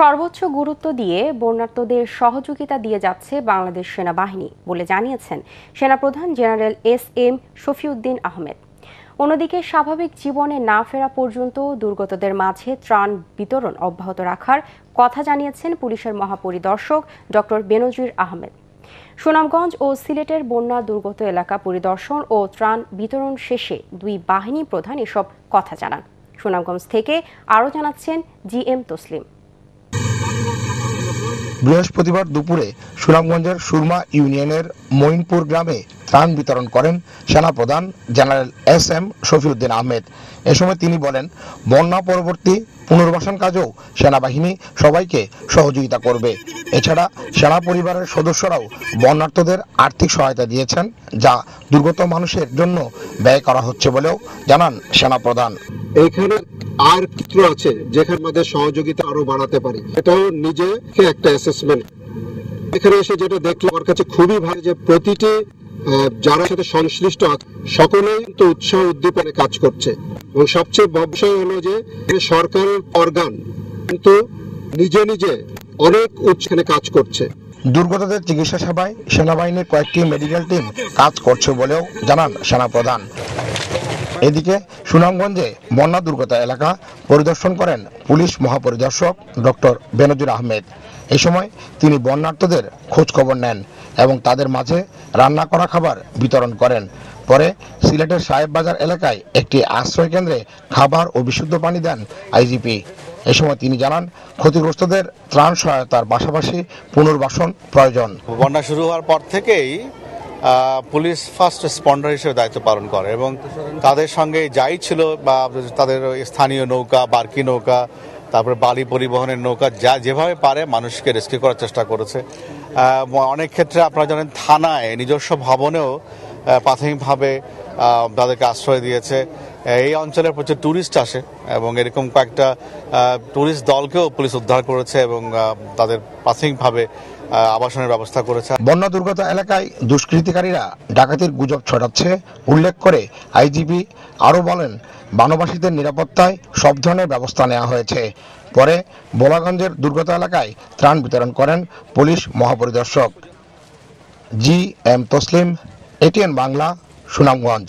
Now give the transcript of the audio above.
সর্বোচ্চ গুরুত্ব দিয়ে বন্যার্তদের সহযোগিতা দিয়ে যাচ্ছে বাংলাদেশ সেনাবাহিনী বলে জানিয়েছেন সেনাপ্রধান general S M Shafiuddin Ahmed. অন্যদিকে স্বাভাবিক জীবনে না ফেরা পর্যন্ত দুর্গতদের মাঝে ত্রাণ বিতরণ অব্যাহত রাখার কথা জানিয়েছেন পুলিশের মহাপরিদর্শক ডক্টর বেনজির আহমেদ। সুনামগঞ্জ ও সিলেটের বন্যা দুর্গত এলাকা পরিদর্শন ও ত্রাণ বিতরণ শেষে দুই বাহিনী প্রধান এসব কথা জানান। সুনামগঞ্জ থেকে আরও জানাচ্ছেন জি এম তসলিম। বৃহস্পতিবার দুপুরে সুনামগঞ্জের সুরমা ইউনিয়নের মঈনপুর গ্রামে ত্রাণ বিতরণ করেন সেনাপ্রধান general S M Shafiuddin Ahmed. এ সময় তিনি বলেন, বন্যা পরবর্তী পুনর্বাসন কাজেও সেনাবাহিনী সবাইকে সহযোগিতা করবে। এছাড়া সেনা পরিবারের সদস্যরাও বন্যার্থদের আর্থিক সহায়তা দিয়েছেন, যা দুর্গত মানুষের জন্য ব্যয় করা হচ্ছে বলেও জানান সেনাপ্রধান। এখানে আর ক্ষেত্র আছে যেখানে আমাদের সহযোগিতা আরও বাড়াতে পারি। এটাও নিজেকে একটা অ্যাসেসমেন্ট এখানে এসে যেটা দেখলাম, আমার কাছে খুবই ভালো যে প্রতিটি যারা সাথে সংশ্লিষ্ট সকলেই কিন্তু উৎসাহ উদ্দীপনে কাজ করছে। এবং সবচেয়ে বড় বিষয় হলো যে সরকারের অর্গান কিন্তু নিজে নিজে অনেক উৎসাহে কাজ করছে। দুর্গতদের চিকিৎসা সেবায় সেনাবাহিনীর কয়েকটি মেডিকেল টিম কাজ করছে বলেও জানান সেনাপ্রধান। এদিকে সুনামগঞ্জে বন্যা দুর্গত এলাকা পরিদর্শন করেন পুলিশ মহাপরিদর্শক ডক্টর বেনজুর আহমেদ। এই সময় তিনি বন্যার্থদের খোঁজখবর নেন এবং তাদের মাঝে রান্না করা খাবার বিতরণ করেন। পরে সিলেটের সাহেববাজার এলাকায় একটি আশ্রয় কেন্দ্রে খাবার ও বিশুদ্ধ পানি দেন আইজিপি। এ সময় তিনি জানান, ক্ষতিগ্রস্তদের ত্রাণ সহায়তার পাশাপাশি পুনর্বাসন প্রয়োজন। বন্যা শুরু হওয়ার পর থেকেই পুলিশ ফার্স্ট রেসপন্ডার হিসেবে দায়িত্ব পালন করে এবং তাদের সঙ্গে যাই ছিল বা তাদের স্থানীয় নৌকা, বার্কি নৌকা, তারপরে বালি পরিবহনের নৌকা, যা যেভাবে পারে মানুষকে রেস্কিউ করার চেষ্টা করেছে। অনেক ক্ষেত্রে আপনারা জানেন, থানায় নিজস্ব ভবনেও প্রাথমিকভাবে তাদেরকে আশ্রয় দিয়েছে। এই অঞ্চলে প্রচুর ট্যুরিস্ট আসে এবং এরকম কয়েকটা ট্যুরিস্ট দলকেও পুলিশ উদ্ধার করেছে এবং তাদের প্রাথমিকভাবে আবাসনের ব্যবস্থা করেছে। বন্যা দুর্গত এলাকায় দুষ্কৃতিকারীরা ডাকাতির গুজব ছড়াচ্ছে। উল্লেখ করে আইজিপি আরও বলেন, বানবাসীদের নিরাপত্তায় সব ধরনের ব্যবস্থা নেওয়া হয়েছে। পরে বোলাগঞ্জের দুর্গত এলাকায় ত্রাণ বিতরণ করেন police মহাপরিদর্শক। G M Taslim, ATN Bangla. Sunamganj.